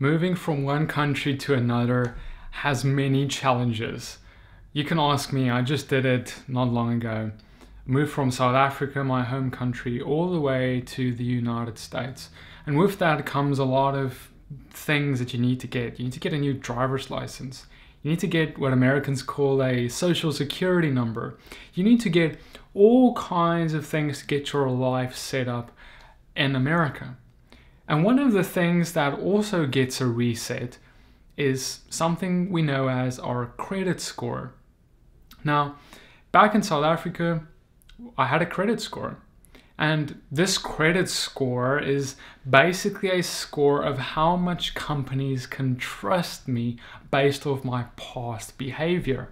Moving from one country to another has many challenges. You can ask me, I just did it not long ago. Moved from South Africa, my home country, all the way to the United States. And with that comes a lot of things that you need to get. You need to get a new driver's license. You need to get what Americans call a social security number. You need to get all kinds of things to get your life set up in America. And one of the things that also gets a reset is something we know as our credit score. Now, back in South Africa, I had a credit score. And this credit score is basically a score of how much companies can trust me based off my past behavior.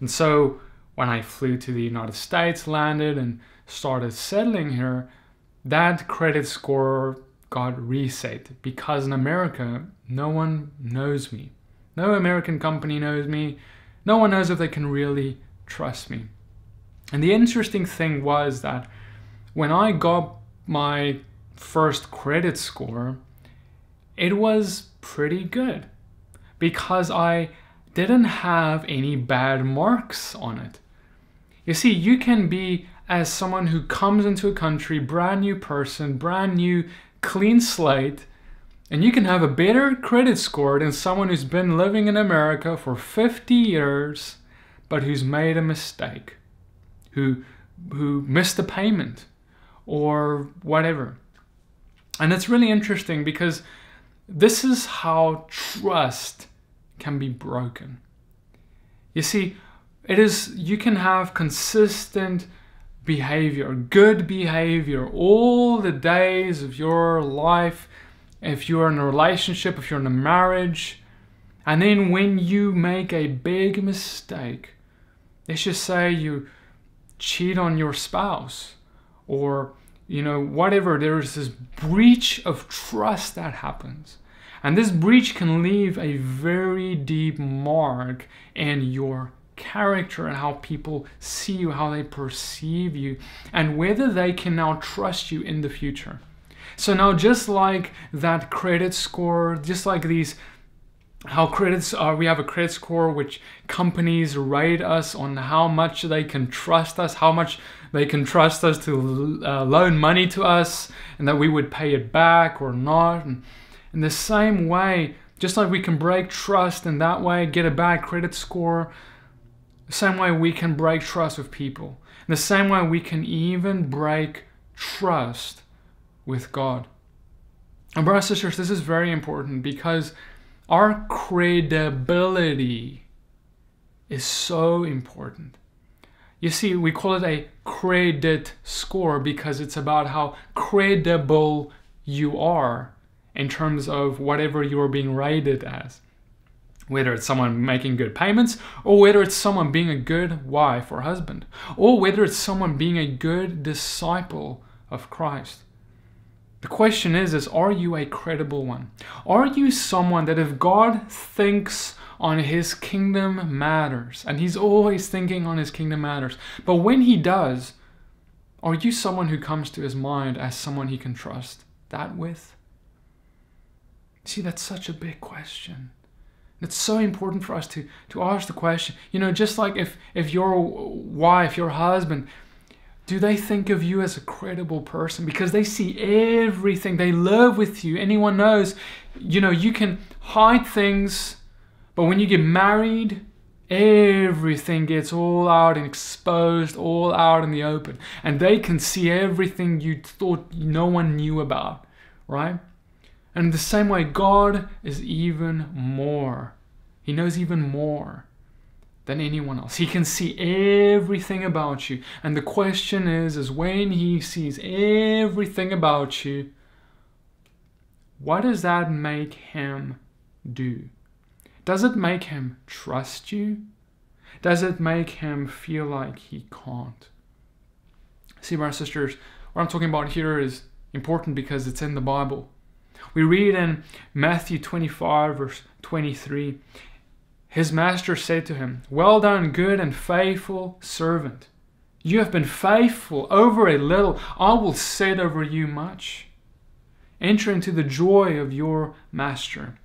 And so when I flew to the United States, landed, and started settling here, that credit score got reset because in America, no one knows me. No American company knows me. No one knows if they can really trust me. And the interesting thing was that when I got my first credit score, it was pretty good because I didn't have any bad marks on it. You see, you can be as someone who comes into a country, brand new person, brand new clean slate, and you can have a better credit score than someone who's been living in America for 50 years but who's made a mistake, who who missed a payment or whatever. And it's really interesting because this is how trust can be broken. You see, it is you can have consistent behavior, good behavior, all the days of your life. If you're in a relationship, if you're in a marriage, and then when you make a big mistake, let's just say you cheat on your spouse or you know whatever there's this breach of trust that happens and this breach can leave a very deep mark in your character and how people see you, how they perceive you, and whether they can now trust you in the future. So now, just like that credit score, just like these, how credits are, we have a credit score which companies rate us on how much they can trust us, how much they can trust us to uh, loan money to us, and that we would pay it back or not. And in the same way, just like we can break trust in that way, get a bad credit score, the same way we can break trust with people. The same way we can even break trust with God. And brothers and sisters, this is very important because our credibility is so important. You see, we call it a credit score because it's about how credible you are in terms of whatever you are being rated as whether it's someone making good payments, or whether it's someone being a good wife or husband, or whether it's someone being a good disciple of Christ. The question is, is are you a credible one? Are you someone that if God thinks on his kingdom matters, and he's always thinking on his kingdom matters, but when he does, are you someone who comes to his mind as someone he can trust that with? See, that's such a big question. It's so important for us to, to ask the question. You know, just like if, if your wife, your husband, do they think of you as a credible person? Because they see everything, they live with you. Anyone knows, you know, you can hide things, but when you get married, everything gets all out and exposed, all out in the open. And they can see everything you thought no one knew about, right? And the same way, God is even more. He knows even more than anyone else. He can see everything about you. And the question is, is when he sees everything about you, what does that make him do? Does it make him trust you? Does it make him feel like he can't? See, my sisters, what I'm talking about here is important because it's in the Bible. We read in Matthew 25, verse 23 His master said to him, Well done, good and faithful servant. You have been faithful over a little, I will set over you much. enter into the joy of your master.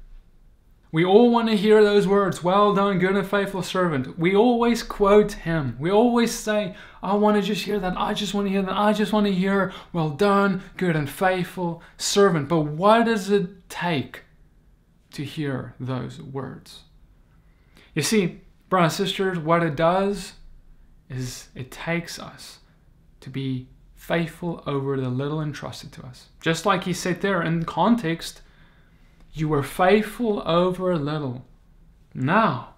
We all want to hear those words, well done, good and faithful servant. We always quote him. We always say, I want to just hear that. I just want to hear that. I just want to hear, well done, good and faithful servant. But what does it take to hear those words? You see, brothers and sisters, what it does is it takes us to be faithful over the little entrusted to us. Just like he said there in context, you were faithful over a little. Now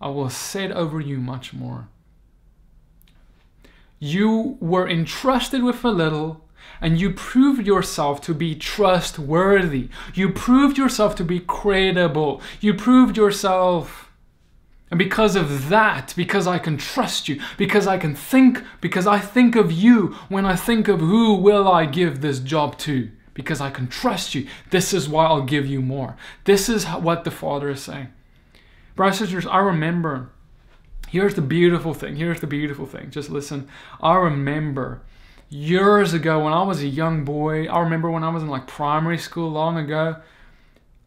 I will set over you much more. You were entrusted with a little, and you proved yourself to be trustworthy. You proved yourself to be credible. You proved yourself. And because of that, because I can trust you, because I can think, because I think of you when I think of who will I give this job to because I can trust you. This is why I'll give you more. This is what the Father is saying. Brothers and sisters, I remember, here's the beautiful thing. Here's the beautiful thing. Just listen. I remember years ago when I was a young boy, I remember when I was in like primary school long ago.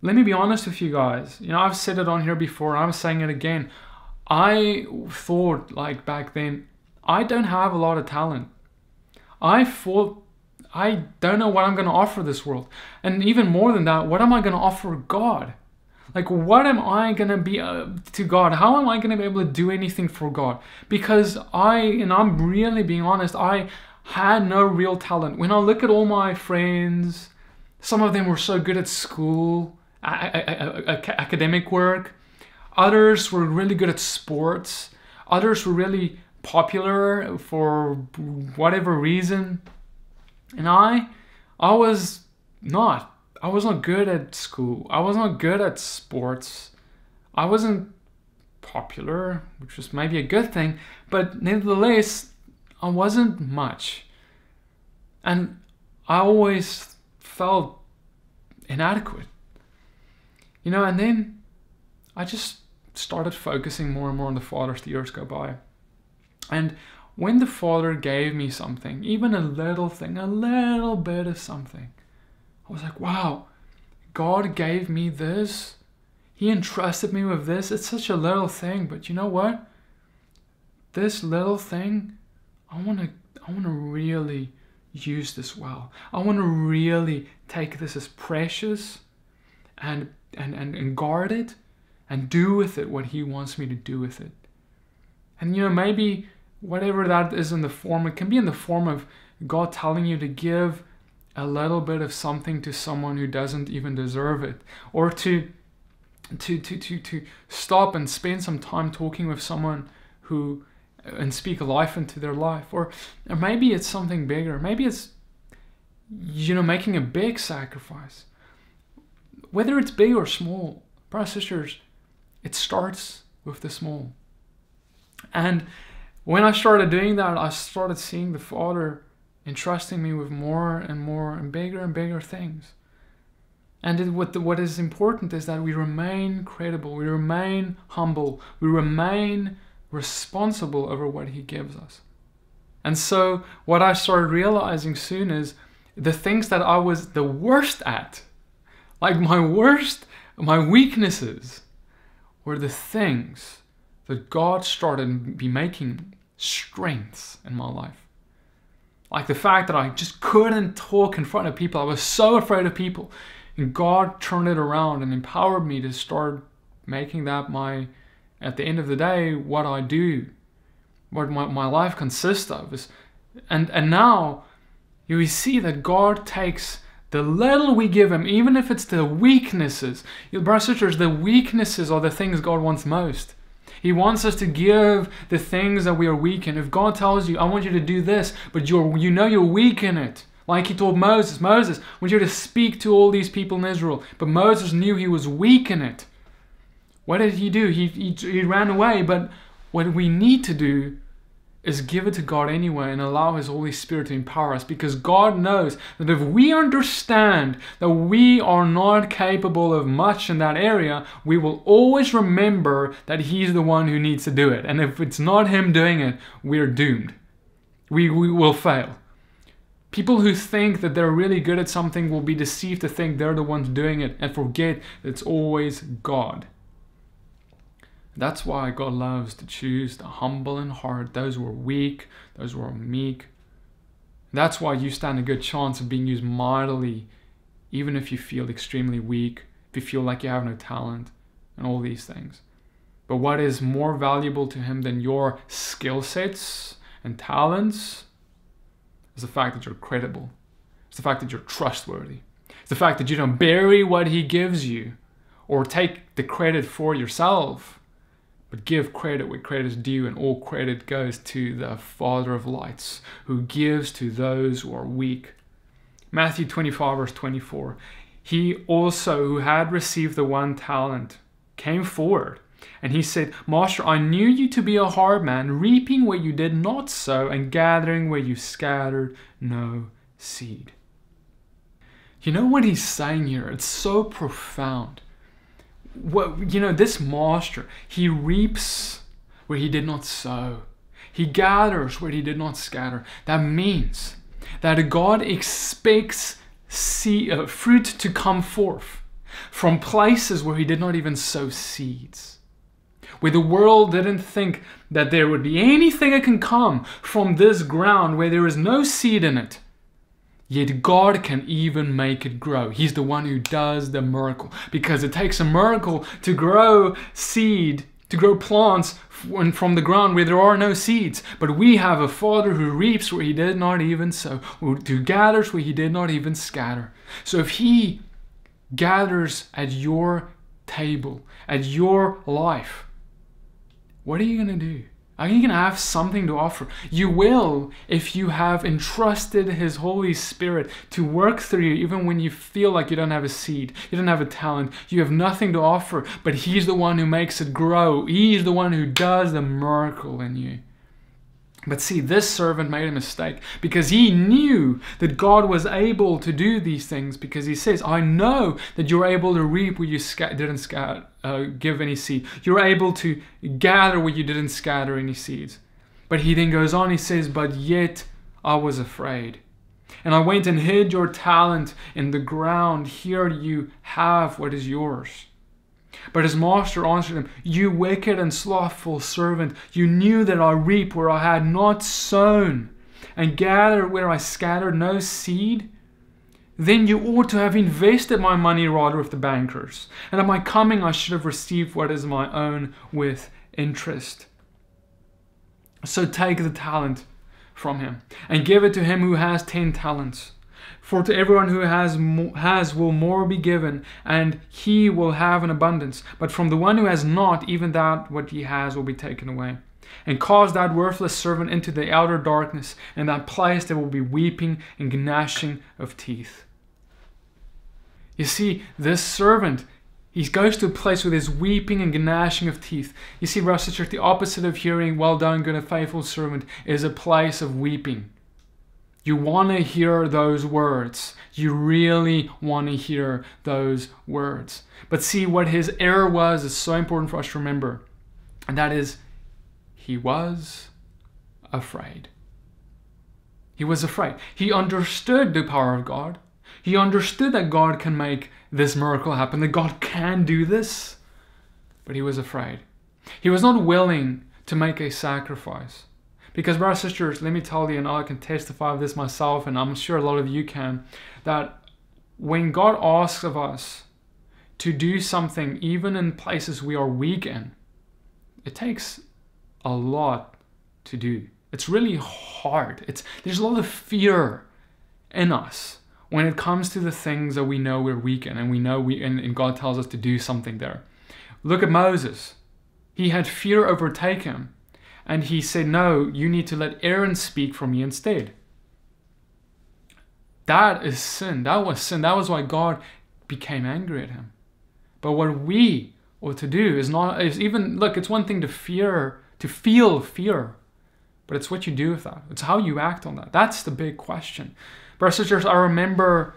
Let me be honest with you guys. You know, I've said it on here before, I'm saying it again. I thought like back then, I don't have a lot of talent. I thought I don't know what I'm going to offer this world. And even more than that, what am I going to offer God? Like, what am I going to be uh, to God? How am I going to be able to do anything for God? Because I, and I'm really being honest, I had no real talent. When I look at all my friends, some of them were so good at school, academic work. Others were really good at sports. Others were really popular for whatever reason. And I, I was not. I was not good at school. I was not good at sports. I wasn't popular, which was maybe a good thing, but nevertheless, I wasn't much. And I always felt inadequate. You know, and then I just started focusing more and more on the Father as the years go by. And when the Father gave me something, even a little thing, a little bit of something, I was like, wow, God gave me this. He entrusted me with this. It's such a little thing, but you know what? This little thing, I want to I want to really use this well. I want to really take this as precious and, and, and, and guard it and do with it what he wants me to do with it. And you know, maybe whatever that is in the form, it can be in the form of God telling you to give a little bit of something to someone who doesn't even deserve it, or to to to to to stop and spend some time talking with someone who and speak life into their life, or, or maybe it's something bigger. Maybe it's you know making a big sacrifice. Whether it's big or small, brothers sisters, it starts with the small. And when I started doing that, I started seeing the Father entrusting me with more and more and bigger and bigger things. And it, what, the, what is important is that we remain credible, we remain humble, we remain responsible over what He gives us. And so, what I started realizing soon is the things that I was the worst at, like my worst, my weaknesses, were the things that God started be making strengths in my life. Like the fact that I just couldn't talk in front of people. I was so afraid of people. And God turned it around and empowered me to start making that my, at the end of the day, what I do, what my, my life consists of. Is, and, and now you see that God takes the little we give Him, even if it's the weaknesses. Brothers and sisters, the weaknesses are the things God wants most. He wants us to give the things that we are weak in. If God tells you, I want you to do this, but you're, you know you're weak in it, like he told Moses, Moses, I want you to speak to all these people in Israel. But Moses knew he was weak in it. What did he do? He, he, he ran away. But what we need to do is give it to God anyway and allow His Holy Spirit to empower us because God knows that if we understand that we are not capable of much in that area, we will always remember that He's the one who needs to do it. And if it's not Him doing it, we're doomed. We, we will fail. People who think that they're really good at something will be deceived to think they're the ones doing it and forget it's always God. That's why God loves to choose the humble in heart, those who are weak, those who are meek. That's why you stand a good chance of being used mightily, even if you feel extremely weak, if you feel like you have no talent, and all these things. But what is more valuable to Him than your skill sets and talents is the fact that you're credible. It's the fact that you're trustworthy. It's the fact that you don't bury what He gives you or take the credit for yourself but give credit where credit is due, and all credit goes to the Father of lights, who gives to those who are weak. Matthew 25, verse 24. He also, who had received the one talent, came forward, and he said, Master, I knew you to be a hard man, reaping where you did not sow, and gathering where you scattered no seed. You know what he's saying here? It's so profound what you know this master he reaps where he did not sow. He gathers where he did not scatter. That means that god expects see, uh, fruit to come forth from places where he did not even sow seeds. Where the world didn't think that there would be anything that can come from this ground where there is no seed in it Yet God can even make it grow. He's the one who does the miracle. Because it takes a miracle to grow seed, to grow plants from the ground where there are no seeds. But we have a Father who reaps where he did not even sow, who gathers where he did not even scatter. So if he gathers at your table, at your life, what are you going to do? You to have something to offer? You will if you have entrusted His Holy Spirit to work through you, even when you feel like you don't have a seed, you don't have a talent, you have nothing to offer, but He's the one who makes it grow. He's the one who does the miracle in you. But see, this servant made a mistake because he knew that God was able to do these things because he says, I know that you're able to reap where you didn't scatter, uh, give any seed. You're able to gather where you didn't scatter any seeds. But he then goes on, he says, But yet I was afraid. And I went and hid your talent in the ground. Here you have what is yours. But his master answered him, You wicked and slothful servant, you knew that I reap where I had not sown, and gather where I scattered no seed. Then you ought to have invested my money rather with the bankers, and at my coming I should have received what is my own with interest. So take the talent from him, and give it to him who has ten talents. For to everyone who has, has will more be given, and he will have an abundance. But from the one who has not, even that what he has will be taken away. And cause that worthless servant into the outer darkness, and that place there will be weeping and gnashing of teeth. You see, this servant, he goes to a place where there's weeping and gnashing of teeth. You see, brothers Church, the opposite of hearing, well done, good and faithful servant, is a place of weeping. You want to hear those words. You really want to hear those words. But see, what his error was is so important for us to remember. And that is, he was afraid. He was afraid. He understood the power of God. He understood that God can make this miracle happen, that God can do this. But he was afraid. He was not willing to make a sacrifice. Because, brothers and sisters, let me tell you, and I can testify of this myself, and I'm sure a lot of you can, that when God asks of us to do something, even in places we are weak in, it takes a lot to do. It's really hard. It's there's a lot of fear in us when it comes to the things that we know we're weak in, and we know we and, and God tells us to do something there. Look at Moses. He had fear overtake him and he said, No, you need to let Aaron speak for me instead. That is sin. That was sin. That was why God became angry at him. But what we ought to do is not is even look, it's one thing to fear, to feel fear, but it's what you do with that. It's how you act on that. That's the big question. Brothers and sisters, I remember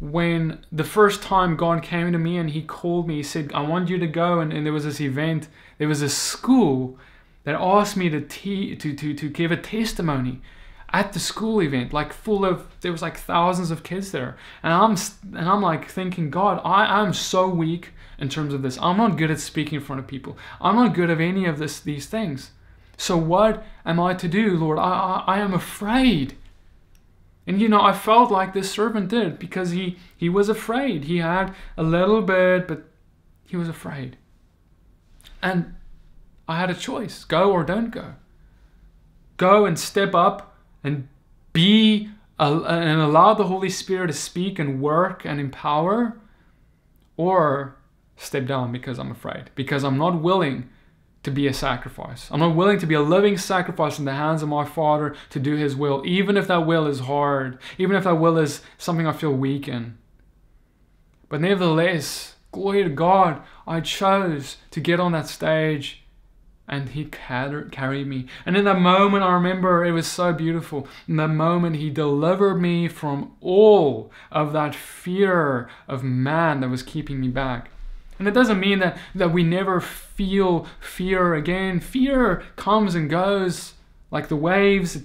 when the first time God came to me and he called me, he said, I want you to go and, and there was this event, there was a school that asked me to, te- to, to, to give a testimony at the school event, like full of there was like thousands of kids there, and I'm and I'm like thinking, God, I I'm so weak in terms of this. I'm not good at speaking in front of people. I'm not good at any of this these things. So what am I to do, Lord? I I, I am afraid. And you know, I felt like this servant did because he he was afraid. He had a little bit, but he was afraid. And I had a choice: go or don't go. Go and step up and be and allow the Holy Spirit to speak and work and empower, or step down because I'm afraid, because I'm not willing to be a sacrifice. I'm not willing to be a living sacrifice in the hands of my Father to do His will, even if that will is hard, even if that will is something I feel weak in. But nevertheless, glory to God, I chose to get on that stage and he carried me. And in that moment, I remember it was so beautiful. In that moment, he delivered me from all of that fear of man that was keeping me back. And it doesn't mean that, that we never feel fear again. Fear comes and goes like the waves,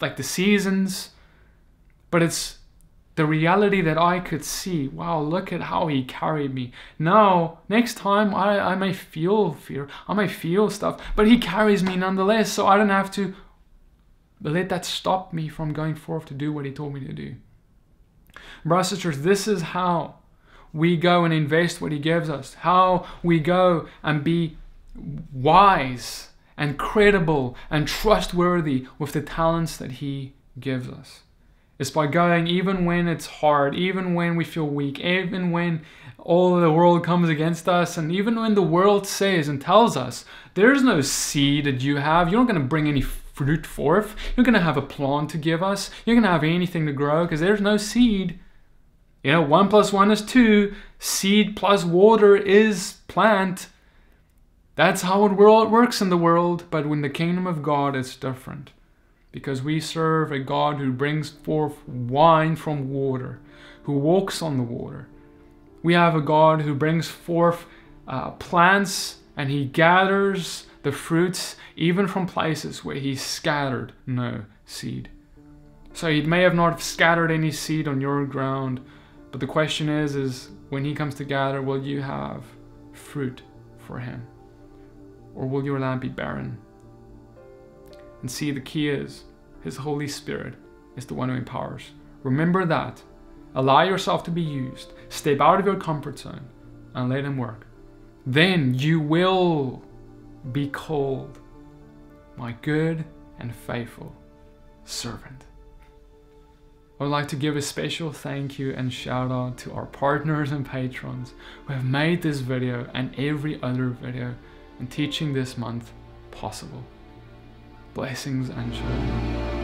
like the seasons. But it's the reality that I could see. Wow, look at how he carried me. Now, next time I, I may feel fear, I may feel stuff, but he carries me nonetheless. So I don't have to let that stop me from going forth to do what he told me to do. Brothers and sisters, this is how we go and invest what He gives us, how we go and be wise and credible and trustworthy with the talents that He gives us. It's by going even when it's hard, even when we feel weak, even when all the world comes against us, and even when the world says and tells us there's no seed that you have, you're not going to bring any fruit forth, you're going to have a plant to give us, you're going to have anything to grow because there's no seed. You know, 1 plus 1 is 2. Seed plus water is plant. That's how it world works in the world, but when the kingdom of God, it's different. Because we serve a God who brings forth wine from water, who walks on the water. We have a God who brings forth uh, plants and he gathers the fruits even from places where he scattered no seed. So he may have not scattered any seed on your ground, but the question is, is when he comes to gather, will you have fruit for him? Or will your land be barren? And see, the key is his Holy Spirit is the one who empowers. Remember that. Allow yourself to be used. Step out of your comfort zone and let him work. Then you will be called my good and faithful servant. I would like to give a special thank you and shout out to our partners and patrons who have made this video and every other video and teaching this month possible. Blessings and shalom.